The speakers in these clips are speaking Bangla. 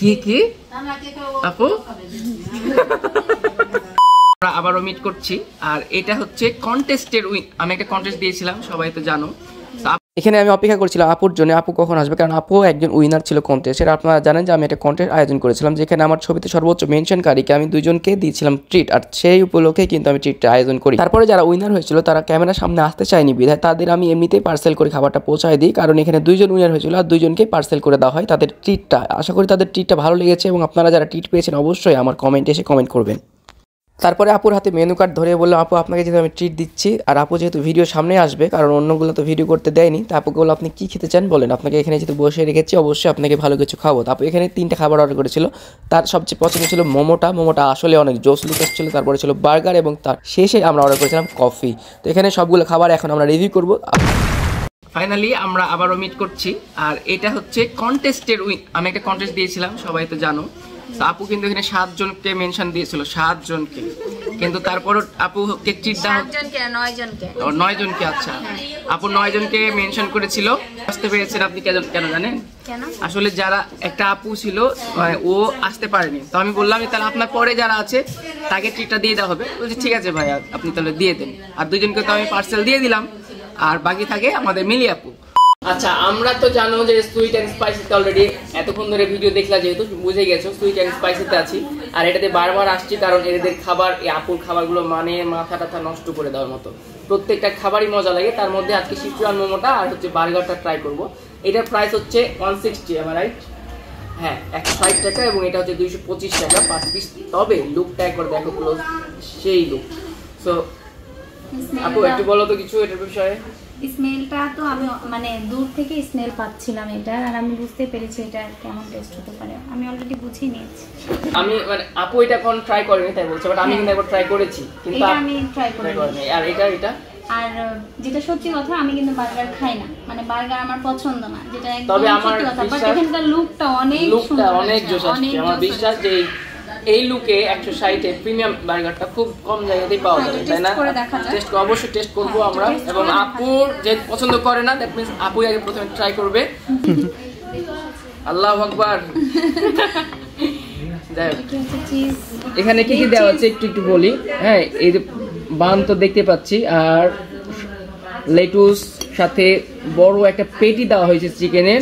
কি কি? আপু? আবারও মিট করছি, আর এটা হচ্ছে কন্টেস্টের উইন আমি একটা কন্টেস্ট দিয়েছিলাম, সবাই তো জানো। এখানে আমি অপেক্ষা করছিলাম, আপুর জন্য, আপু কখন আসবে? কারণ আপু একজন উইনার ছিল কন্টেস্টের আপনারা জানেন যে আমি একটা কন্টেস্ট আয়োজন করেছিলাম, যেখানে আমার ছবিতে সর্বোচ্চ মেনশনকারীকে আমি দুইজনকে দিয়েছিলাম ট্রিট আর সেই উপলক্ষে কিন্তু আমি ট্রিটটা আয়োজন করি। তারপরে যারা উইনার হয়েছিল, তারা ক্যামেরার সামনে আসতে চায়নি বিধায়, তাদের আমি এমনিতেই পার্সেল করে খাবারটা পৌঁছায় দিই, কারণ এখানে দুইজন উইনার হয়েছিল আর দুইজনকে পার্সেল করে দেওয়া হয় তাদের ট্রিটটা আশা করি তাদের ট্রিটটা ভালো লেগেছে, এবং আপনারা যারা ট্রিট পেয়েছেন, অবশ্যই আমার কমেন্টে এসে কমেন্ট করবেন। তারপরে আপুর হাতে মেনু কার্ড ধরে বললাম আপু, আপনাকে যেহেতু আমি ট্রিট দিচ্ছি, আর আপু যেহেতু ভিডিও সামনে আসবে, কারণ অন্যগুলো তো ভিডিও করতে দেয়নি, তা আপুকে বলল, আপনি কী খেতে চান বলেন? আপনাকে এখানে যেহেতু বসে রেখেছি, অবশ্যই আপনাকে ভালো কিছু খাব আপু এখানে তিনটা খাবার অর্ডার করেছিল। তার সবচেয়ে পছন্দ ছিল মোমোটা। মোমোটা আসলে অনেক জোস লুক ছিল তারপরে ছিল বার্গার এবং তার শেষে আমরা অর্ডার করেছিলাম কফি তো এখানে সবগুলো খাবার এখন আমরা রিভিউ করব। ফাইনালি আমরা আবারও মিট করছি, আর এটা হচ্ছে কন্টেস্টের উইন। আমি একটা কন্টেস্ট দিয়েছিলাম, সবাই তো জানো। আপু কিন্তু এখানে সাতজনকে মেনশন দিয়েছিল সাতজনকে। কিন্তু তারপরও আপু কেক চিট দেওয়া নয় জনকে আচ্ছা। আপু নয় জনকে মেনশন করেছিল। আসতে পেরেছেন আপনি কেন কেন জানেন? আসলে যারা একটা আপু ছিল মানে ও আসতে পারেনি। তো আমি বললাম তাহলে আপনার পরে যারা আছে তাকে ট্রিটটা দিয়ে দেওয়া হবে। বলছি ঠিক আছে ভাই আপনি তাহলে দিয়ে দেন। আর দুজনকে তো আমি পার্সেল দিয়ে দিলাম। আর বাকি থাকে আমাদের মিলি আপু। আচ্ছা আমরা তো জানো যে সুইট অ্যান্ড স্পাইসিতে অলরেডি এতক্ষণ ধরে ভিডিও দেখলা যেহেতু বুঝে গেছো সুইট অ্যান্ড স্পাইসিতে আছি। আর এটাতে বারবার আসছি কারণ এদের খাবার, এই আপুর খাবারগুলো মানে মাথা টাথা নষ্ট করে দেওয়ার মতো। প্রত্যেকটা খাবারই মজা লাগে, তার মধ্যে আজকে সিচুয়ান মোমোটা আর হচ্ছে বার্গারটা ট্রাই করব। এটার প্রাইস হচ্ছে ওয়ান সিক্সটি আমার রাইট হ্যাঁ একশো ষাট টাকা এবং এটা হচ্ছে দুইশো পঁচিশ টাকা, পাঁচ পিস তবে লুকটা একবার দেখো ক্লোজ সেই লুক সো আপু, একটু বলো তো কিছু এটার বিষয়ে। স্মেলটা তো আমি মানে দূর থেকে স্মেল পাচ্ছিলাম এটা আর আমি বুঝতে পেরেছি এটা কেমন টেস্ট হতে পারে। আমি অলরেডি বুঝিয়ে নিয়েছি। আমি মানে আপু এটা এখন ট্রাই করেনি তাই বলছে বাট আমি কিন্তু একবার ট্রাই করেছি কিন্তু আমি ট্রাই try করে আর এটা এটা? আর যেটা সত্যি কথা আমি কিন্তু বার্গার খাই না। মানে বার্গার আমার পছন্দ না যেটা একদম আমার সত্যি কথা। বাট এখানকার লুকটা অনেক লুকটা সুন্দর অনেক জোশ অনেক আমার বিশ্বাস যে এই- লুকে একশো ষাটে প্রিমিয়াম বার্গারটা খুব কম জায়গাতেই পাওয়া হ্যাঁ, যাবে তাই না? টেস্ট অবশ্যই টেস্ট করব হ্যাঁ, আমরা। এবং আপুর যে পছন্দ করে না দ্যাট মিনস আপুই আগে প্রথমে ট্রাই করবে। আল্লাহ আকবার। এখানে কি কি দেওয়া আছে একটু একটু বলি। হ্যাঁ এই যে বান তো দেখতে পাচ্ছি আর লেটুস সাথে বড় একটা পেটি দেওয়া হয়েছে চিকেনের।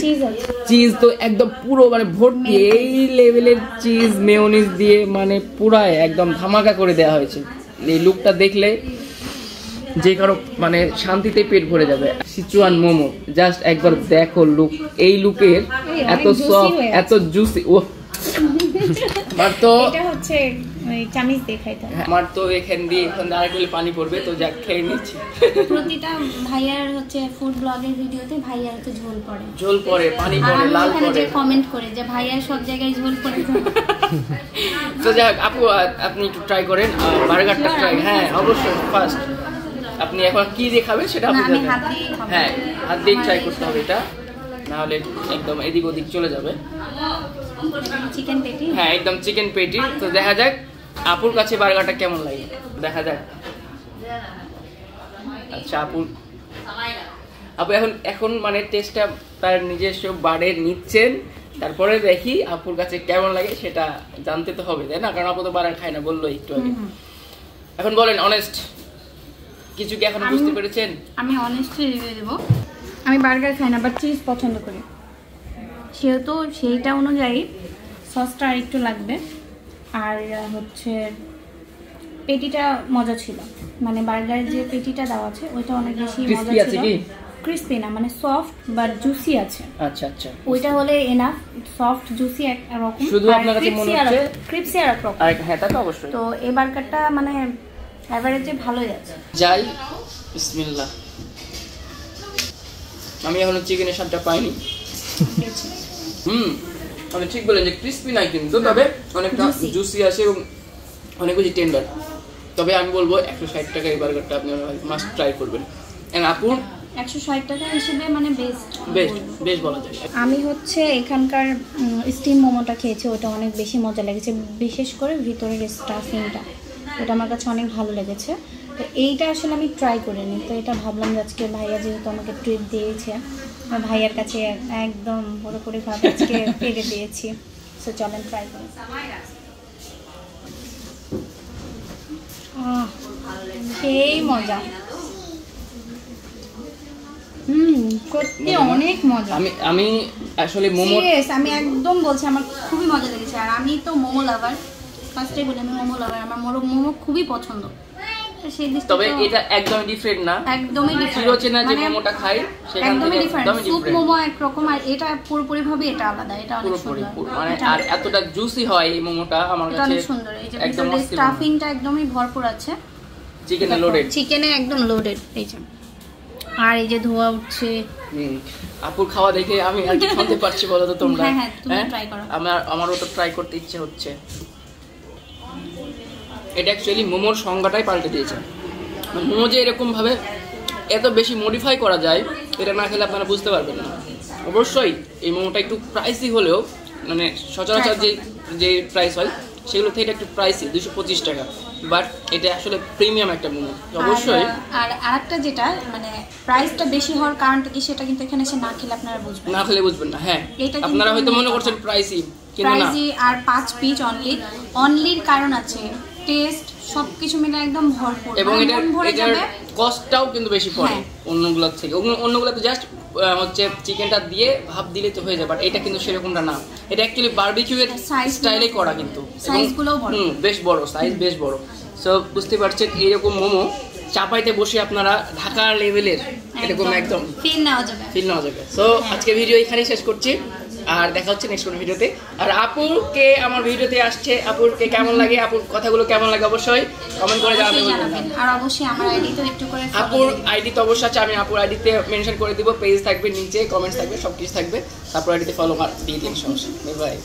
চিজ তো একদম পুরো মানে ভর্তি এই লেভেলের চিজ মেয়োনিজ দিয়ে মানে পুরায় একদম ধামাকা করে দেওয়া হয়েছে। এই লুকটা দেখলে যে কারও মানে শান্তিতে পেট ভরে যাবে। সিচুয়ান মোমো জাস্ট একবার দেখো লুক এই লুকের এত সফট এত জুসি ও আমার তো এটা হচ্ছে ওই চামিচ দিয়ে খাইতে আমার তো এখান দিয়ে এখান দিয়ে আরেকগুলি পানি পড়বে তো যাক খেয়ে নিচ্ছি। প্রতিটা ভাইয়ার হচ্ছে ফুড ব্লগের ভিডিওতে ভাইয়ার হচ্ছে ঝোল পড়ে। ঝোল পড়ে পানি পড়ে লাল পড়ে। যে কমেন্ট করে যে ভাইয়ার সব জায়গায় ঝোল পড়ে। তো যাই হোক, আপু আপনি একটু ট্রাই করেন বার্গারটা ট্রাই হ্যাঁ অবশ্যই ফার্স্ট আপনি এখন কি দিয়ে খাবেন সেটা আপনি। হ্যাঁ হাত দিয়ে ট্রাই করতে হবে এটা। নাহলে একদম এদিক ওদিক চলে যাবে। চিকেন পেটি হ্যাঁ একদম চিকেন পেটি তো দেখা যাক আপুর কাছে বার্গারটা কেমন লাগে? দেখা যাক। আচ্ছা আপুর আপু এখন এখন মানে টেস্টটা তার নিজস্ব বারে নিচ্ছেন। তারপরে দেখি আপুর কাছে কেমন লাগে সেটা জানতে তো হবে তাই না? কারণ আপু তো বার্গার খায় না বলল একটু আগে। এখন বলেন অনেস্ট কিছু কি এখন বুঝতে পেরেছেন? আমি অনেস্টলি রিভিউ দেবো। আমি বার্গার খাই না বাট চিজ পছন্দ করি। সেহেতু সেইটা অনুযায়ী সসটা আর একটু লাগবে। আর হচ্ছে পেটিটা মজা ছিল। মানে বার্গারের যে পেটিটা দেওয়া আছে ওইটা অনেক বেশি মজা আছে ছিল? ক্রিস্পি না মানে সফট বাট জুসি আছে। আচ্ছা আচ্ছা। ওইটা হলে এনাফ সফট জুসি এক রকম। শুধু আপনার কাছে মনে হচ্ছে- ক্রিপসি আর এক রকম। হ্যাঁ তা তো অবশ্যই। তো এই বার্গারটা মানে অ্যাভারেজে ভালোই আছে। যাই বিসমিল্লাহ। আমি এখনও চিকেনের স্বাদটা পাইনি। হুম। আপনি ঠিক বলেন যে ক্রিস্পি নাই কিন্তু তবে অনেকটা জুসি আছে এবং অনেক বেশি টেন্ডার তবে আমি বলব একশো ষাট টাকা এই বার্গারটা আপনি মাস্ট ট্রাই করবেন। এন্ড আপুর একশো ষাট টাকা হিসেবে মানে বেস্ট বেস্ট বেশ বলা যায়। আমি হচ্ছে এখানকার স্টিম মোমোটা খেয়েছি ওটা অনেক বেশি মজা লেগেছে বিশেষ করে ভিতরের স্টাফিংটা ওটা আমার কাছে অনেক ভালো লেগেছে। তো এইটা আসলে আমি ট্রাই করিনি তো এটা ভাবলাম যে আজকে ভাইয়া যেহেতু আমাকে ট্রিট দিয়েছে আমার ভাইয়ার কাছে একদম পুরোপুরি ভাবে আজকে পেরে দিয়েছি। সো চলেন ট্রাই করি। আহ, সেই মজা। হুম সত্যি অনেক মজা। আমি আমি আসলে মোমো আমি একদম বলছি আমার খুবই মজা লেগেছে। আর আমি তো মোমো লাভার ফার্স্টে বলি আমি মোমো লাভার আমার মোমো খুবই পছন্দ। সেই তবে এটা একদমই ডিফারেন্ট না। একদমই চিরচেনা যে মানে মোমোটা খাই সেখান একদমই থেকে ডিফারেন্ট একদমই স্যুপ মোমো একরকম আর এটা পুরোপুরি ভাবে এটা আলাদা এটা অনেক সুন্দর। মানে আর এতটা জুসি হয় এই মোমোটা আমার কাছে অনেক সুন্দর। এই যে ভিতরে স্টাফিংটা একদমই ভরপুর আছে। চিকেন লোডেড চিকেনে একদম লোডেড এই যে। আর এই যে ধোয়া উঠছে। আপুর খাওয়া দেখে আমি আর কি শুনতে পারছি বলো তো তোমরা। হ্যাঁ, হ্যাঁ, তুমি try করো। আমার আমারও তো ট্রাই করতে ইচ্ছে হচ্ছে। এটা অ্যাকচুয়ালি মোমোর সংজ্ঞাটাই পাল্টে দিয়েছে। মানে মোমো যে এরকম ভাবে এত বেশি মডিফাই করা যায় এটা না খেলে আপনারা বুঝতে পারবেন না। অবশ্যই এই মোমোটা একটু প্রাইসি হলেও মানে সচরাচর যে যে প্রাইস হয় সেগুলো থেকে একটু প্রাইসি দুশো পঁচিশ টাকা। বাট এটা আসলে প্রিমিয়াম একটা মোমো। অবশ্যই আর আর আরেকটা যেটা মানে প্রাইসটা বেশি হওয়ার কারণটা কি সেটা কিন্তু এখানে এসে না খেলে আপনারা বুঝবেন। না খেলে বুঝবেন না হ্যাঁ। আপনারা হয়তো মনে করছেন কথা। প্রাইসি কিন্তু না। আর পাঁচ পিচ অনলি অনলির কারণ আছে টেস্ট সবকিছু মিলে একদম ভরপুর। এবং মানে মন ভরে যাবে। কস্টটাও কিন্তু বেশি পড়ে হ্যাঁ। অন্যগুলোর থেকে। অন্য- অন্যগুলোতে জাস্ট হচ্ছে চিকেনটা দিয়ে ভাপ দিলে তো হয়ে যায় বাট এটা কিন্তু সেরকমটা না। এটা অ্যাকচুয়ালি বারবিকিউ এর স্টাইলে করা কিন্তু। বড়। বেশ বড় সাইজ বেশ বড়। সো বুঝতে পারছেন এইরকম মোমো চাপাইতে বসে আপনারা ঢাকার লেভেলের এরকম একদম। ফিল নেওয়া যাবে। ফিল নেওয়া যাবে। সো আজকে ভিডিও এখানেই শেষ করছি। আর দেখা হচ্ছে নেক্সট কোনো ভিডিওতে। আর আপুরকে আমার ভিডিওতে আসছে আপুরকে কেমন লাগে আপুর কথাগুলো কেমন লাগে অবশ্যই কমেন্ট করে। জানাবেন। আর অবশ্যই আমার আইডি তো একটু করে আপুর আইডি তো অবশ্যই আছে আমি আপুর আইডিতে মেনশন করে দিব পেজ থাকবে নিচে কমেন্টস থাকবে সব কিছু থাকবে। তারপর আইডিতে ফলো দিয়ে দিন সমস্যা বাই